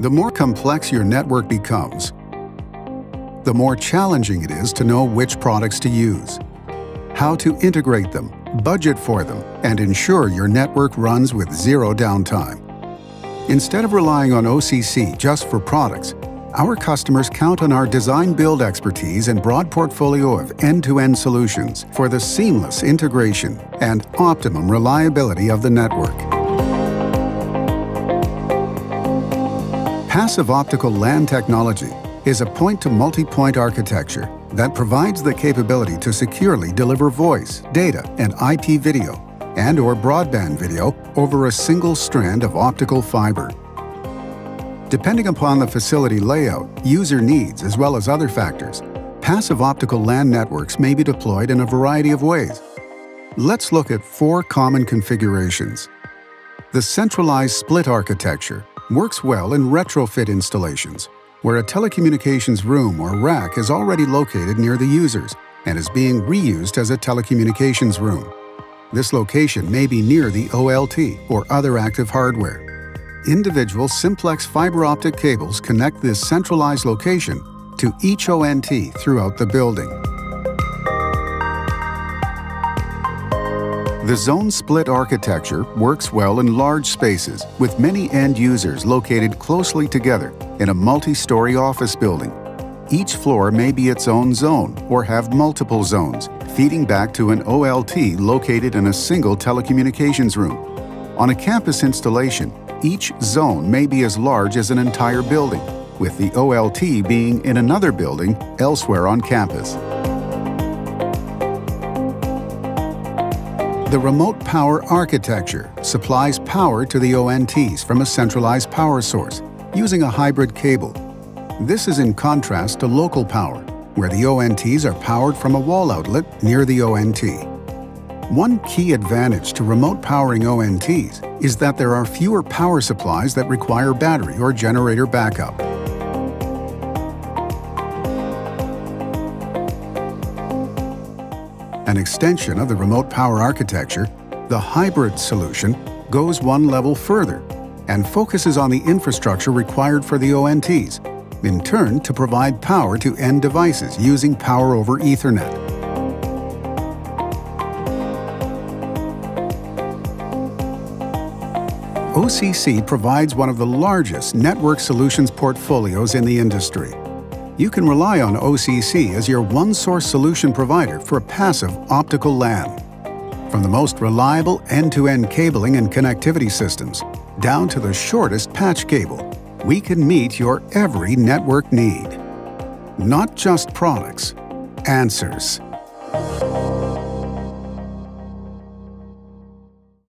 The more complex your network becomes, the more challenging it is to know which products to use, how to integrate them, budget for them, and ensure your network runs with zero downtime. Instead of relying on OCC just for products, our customers count on our design build expertise and broad portfolio of end-to-end solutions for the seamless integration and optimum reliability of the network. Passive optical LAN technology is a point-to-multipoint architecture that provides the capability to securely deliver voice, data, and IP video and or broadband video over a single strand of optical fiber. Depending upon the facility layout, user needs, as well as other factors, passive optical LAN networks may be deployed in a variety of ways. Let's look at four common configurations. The centralized split architecture works well in retrofit installations, where a telecommunications room or rack is already located near the users and is being reused as a telecommunications room. This location may be near the OLT or other active hardware. Individual simplex fiber optic cables connect this centralized location to each ONT throughout the building. The zone split architecture works well in large spaces with many end users located closely together in a multi-story office building. Each floor may be its own zone or have multiple zones, feeding back to an OLT located in a single telecommunications room. On a campus installation, each zone may be as large as an entire building, with the OLT being in another building elsewhere on campus. The remote power architecture supplies power to the ONTs from a centralized power source using a hybrid cable. This is in contrast to local power, where the ONTs are powered from a wall outlet near the ONT. One key advantage to remote powering ONTs is that there are fewer power supplies that require battery or generator backup. An extension of the remote power architecture, the hybrid solution goes one level further and focuses on the infrastructure required for the ONTs, in turn to provide power to end devices using Power over Ethernet. OCC provides one of the largest network solutions portfolios in the industry you can rely on OCC as your one-source solution provider for a passive optical LAN. From the most reliable end-to-end cabling and connectivity systems, down to the shortest patch cable, we can meet your every network need. Not just products, answers.